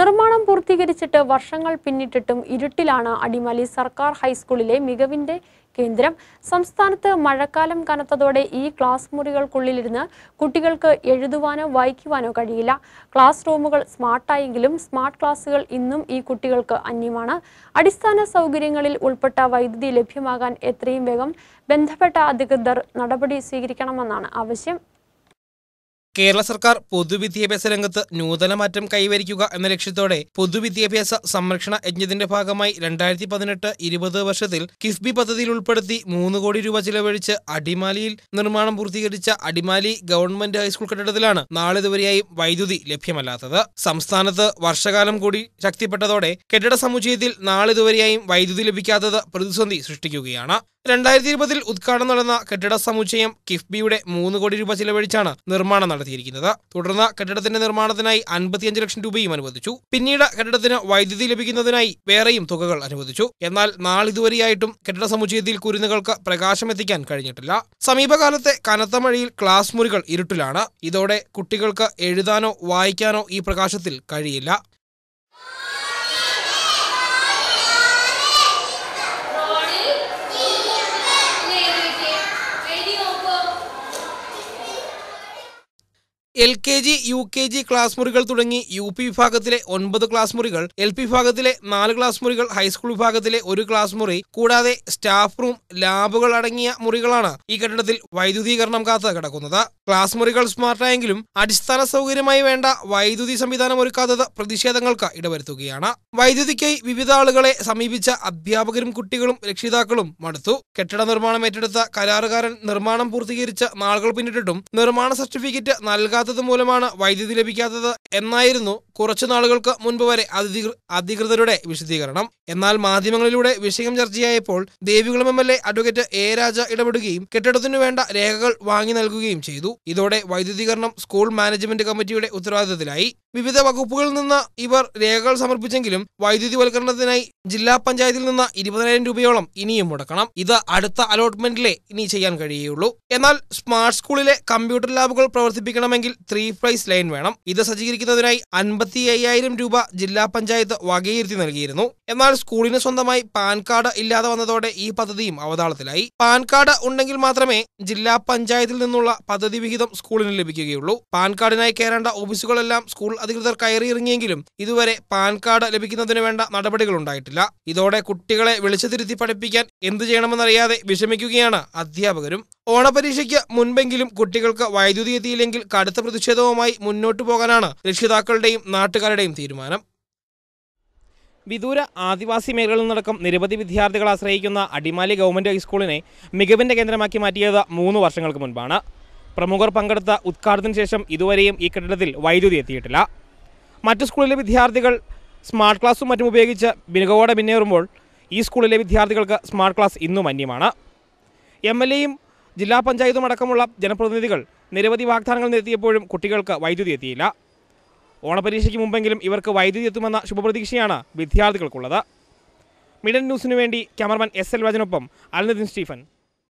നിർമ്മാണം പൂർത്തീകരിച്ചിട്ട് വർഷങ്ങൾ പിന്നിട്ടിട്ടും ഇരുട്ടിലാണ് അടിമാലി സർക്കാർ ഹൈസ്കൂളിലെ മികവിന്റെ കേന്ദ്രം. സംസ്ഥാനത്ത് മഴക്കാലം കനത്തതോടെ ഈ ക്ലാസ് മുറികൾക്കുള്ളിലിരുന്ന് കുട്ടികൾക്ക് എഴുതുവാനോ വായിക്കുവാനോ കഴിയില്ല. ക്ലാസ് റൂമുകൾ സ്മാർട്ടായെങ്കിലും സ്മാർട്ട് ക്ലാസുകൾ ഇന്നും ഈ കുട്ടികൾക്ക് അന്യമാണ്. അടിസ്ഥാന സൗകര്യങ്ങളിൽ ഉൾപ്പെട്ട വൈദ്യുതി ലഭ്യമാകാൻ എത്രയും വേഗം ബന്ധപ്പെട്ട അധികൃതർ നടപടി സ്വീകരിക്കണമെന്നാണ് ആവശ്യം. കേരള സർക്കാർ പൊതുവിദ്യാഭ്യാസ രംഗത്ത് നൂതന മാറ്റം കൈവരിക്കുക എന്ന ലക്ഷ്യത്തോടെ പൊതുവിദ്യാഭ്യാസ സംരക്ഷണ യജ്ഞത്തിന്റെ ഭാഗമായി രണ്ടായിരത്തി പതിനെട്ട് ഇരുപത് വർഷത്തിൽ കിഫ്ബി പദ്ധതിയിൽ ഉൾപ്പെടുത്തി മൂന്ന് കോടി രൂപ ചിലവഴിച്ച് അടിമാലിയിൽ നിർമ്മാണം പൂർത്തീകരിച്ച അടിമാലി ഗവൺമെന്റ് ഹൈസ്കൂൾ കെട്ടിടത്തിലാണ് നാളിതുവരെയായും വൈദ്യുതി ലഭ്യമല്ലാത്തത്. സംസ്ഥാനത്ത് വർഷകാലം കൂടി ശക്തിപ്പെട്ടതോടെ കെട്ടിട സമുച്ചയത്തിൽ നാളിതുവരെയായും വൈദ്യുതി ലഭിക്കാത്തത് പ്രതിസന്ധി സൃഷ്ടിക്കുകയാണ്. രണ്ടായിരത്തി ഇരുപതിൽ ഉദ്ഘാടനം നടന്ന കെട്ടിട സമുച്ചയം കിഫ്ബിയുടെ മൂന്ന് കോടി രൂപ ചിലവഴിച്ചാണ് നിർമ്മാണം നടത്തിയിരിക്കുന്നത്. തുടർന്ന് കെട്ടിടത്തിന്റെ നിർമ്മാണത്തിനായി അൻപത്തിയഞ്ച് ലക്ഷം രൂപയും അനുവദിച്ചു. പിന്നീട് കെട്ടിടത്തിന് വൈദ്യുതി ലഭിക്കുന്നതിനായി വേറെയും തുകകൾ അനുവദിച്ചു. എന്നാൽ നാളിതുവരെയായിട്ടും കെട്ടിട സമുച്ചയത്തിൽ കുരുന്നുകൾക്ക് പ്രകാശം എത്തിക്കാൻ കഴിഞ്ഞിട്ടില്ല. സമീപകാലത്തെ കനത്ത മഴയിൽ ക്ലാസ് മുറികൾ ഇരുട്ടിലാണ്. ഇതോടെ കുട്ടികൾക്ക് എഴുതാനോ വായിക്കാനോ ഈ പ്രകാശത്തിൽ കഴിയില്ല. L K G U K G class മുറികൾ തുടങ്ങി യു പി വിഭാഗത്തിലെ ഒൻപത് ക്ലാസ് മുറികൾ എൽ പി വിഭാഗത്തിലെ നാല് ക്ലാസ് മുറികൾ ഹൈസ്കൂൾ വിഭാഗത്തിലെ ഒരു ക്ലാസ് മുറി കൂടാതെ സ്റ്റാഫ് റൂം ലാബുകൾ അടങ്ങിയ മുറികളാണ് ഈ കെട്ടിടത്തിൽ വൈദ്യുതീകരണം കാത്ത് കിടക്കുന്നത്. ക്ലാസ് മുറികൾ സ്മാർട്ടായെങ്കിലും അടിസ്ഥാന സൗകര്യമായി വേണ്ട വൈദ്യുതി സംവിധാനം ഒരുക്കാത്തത് പ്രതിഷേധങ്ങൾക്ക് ഇടവരുത്തുകയാണ്. വൈദ്യുതിക്കായി വിവിധ ആളുകളെ സമീപിച്ച അധ്യാപകരും കുട്ടികളും രക്ഷിതാക്കളും മടുത്തു. കെട്ടിട നിർമ്മാണം ഏറ്റെടുത്ത കരാറുകാരൻ നിർമ്മാണം പൂർത്തീകരിച്ച് നാളുകൾ പിന്നിട്ടിട്ടും നിർമ്മാണ സർട്ടിഫിക്കറ്റ് നൽകാത്തത് മൂലമാണ് വൈദ്യുതി ലഭിക്കാത്തത് എന്നായിരുന്നു കുറച്ചു നാളുകൾക്ക് മുൻപ് വരെ അധികൃ- അധികൃതരുടെ വിശദീകരണം. എന്നാൽ മാധ്യമങ്ങളിലൂടെ വിഷയം ചർച്ചയായപ്പോൾ Devikulam M L A advocate A Raja ഇടപെടുകയും കെട്ടിടത്തിനു വേണ്ട രേഖകൾ വാങ്ങി നൽകുകയും ചെയ്തു. ഇതോടെ വൈദ്യുതീകരണം സ്കൂൾ മാനേജ്മെന്റ് കമ്മിറ്റിയുടെ ഉത്തരവാദിത്തത്തിലായി. വിവിധ വകുപ്പുകളിൽ നിന്ന് ഇവർ രേഖകൾ സമർപ്പിച്ചെങ്കിലും വൈദ്യുതിവൽക്കരണത്തിനായി ജില്ലാ പഞ്ചായത്തിൽ നിന്ന് ഇരുപതിനായിരം രൂപയോളം ഇനിയും മുടക്കണം. ഇത് അടുത്ത അലോട്ട്മെന്റിലെ ഇനി ചെയ്യാൻ കഴിയുള്ളൂ എന്നാൽ സ്മാർട്ട് സ്കൂളിലെ കമ്പ്യൂട്ടർ ലാബുകൾ പ്രവർത്തിപ്പിക്കണമെങ്കിൽ ത്രീ പ്രൈസ് ലൈൻ വേണം. ഇത് സജ്ജീകരിക്കുന്നതിനായി അൻപത്തി അയ്യായിരം രൂപ ജില്ലാ പഞ്ചായത്ത് വകയിരുത്തി നൽകിയിരുന്നു. എന്നാൽ സ്കൂളിന് സ്വന്തമായി പാൻ കാർഡ് ഇല്ലാതെ വന്നതോടെ ഈ പദ്ധതിയും അവതാളത്തിലായി. പാൻ കാർഡ് ഉണ്ടെങ്കിൽ മാത്രമേ ജില്ലാ പഞ്ചായത്തിൽ നിന്നുള്ള പദ്ധതി വിഹിതം സ്കൂളിന് ലഭിക്കുകയുള്ളൂ. പാൻ കാർഡിനായി കയറേണ്ട ഓഫീസുകളെല്ലാം സ്കൂൾ അധികൃതർ കയറിയിറങ്ങിയെങ്കിലും ഇതുവരെ പാൻ കാർഡ് ലഭിക്കുന്നതിന് വേണ്ട നടപടികൾ ഉണ്ടായിട്ടില്ല. ഇതോടെ കുട്ടികളെ വിളിച്ചു തിരുത്തി പഠിപ്പിക്കാൻ എന്തു ചെയ്യണമെന്നറിയാതെ വിഷമിക്കുകയാണ് അധ്യാപകരും. ഓണപരീക്ഷയ്ക്ക് മുൻപെങ്കിലും കുട്ടികൾക്ക് വൈദ്യുതി എത്തിയില്ലെങ്കിൽ കടുത്ത പ്രതിഷേധവുമായി മുന്നോട്ടു പോകാനാണ് രക്ഷിതാക്കളുടെയും നാട്ടുകാരുടെയും തീരുമാനം. വിദൂര ആദിവാസി മേഖലകളിൽ നിന്നടക്കം നിരവധി വിദ്യാർത്ഥികൾ ആശ്രയിക്കുന്ന അടിമാലി ഗവൺമെന്റ് ഹൈസ്കൂളിനെ മികവിന്റെ കേന്ദ്രമാക്കി മാറ്റിയത് മൂന്ന് വർഷങ്ങൾക്ക് മുൻപാണ്. പ്രമുഖർ പങ്കെടുത്ത ഉദ്ഘാടനത്തിന് ശേഷം ഇതുവരെയും ഈ കെട്ടിടത്തിൽ വൈദ്യുതി എത്തിയിട്ടില്ല. മറ്റു സ്കൂളിലെ വിദ്യാർത്ഥികൾ സ്മാർട്ട് ക്ലാസ്സും മറ്റും ഉപയോഗിച്ച് മികവോടെ മുന്നേറുമ്പോൾ ഈ സ്കൂളിലെ വിദ്യാർത്ഥികൾക്ക് സ്മാർട്ട് ക്ലാസ് ഇന്നും അന്യമാണ്. എം എൽ എയും ജില്ലാ പഞ്ചായത്തും അടക്കമുള്ള ജനപ്രതിനിധികൾ നിരവധി വാഗ്ദാനങ്ങൾ നിരത്തിയപ്പോഴും കുട്ടികൾക്ക് വൈദ്യുതി എത്തിയില്ല. ഓണപരീക്ഷയ്ക്ക് മുമ്പെങ്കിലും ഇവർക്ക് വൈദ്യുതി എത്തുമെന്ന ശുഭപ്രതീക്ഷയാണ് വിദ്യാർത്ഥികൾക്കുള്ളത്. മിഡൻ ന്യൂസിനു വേണ്ടി ക്യാമറമാൻ എസ് എൽ വജനൊപ്പം അൽനദിൻ സ്റ്റീഫൻ.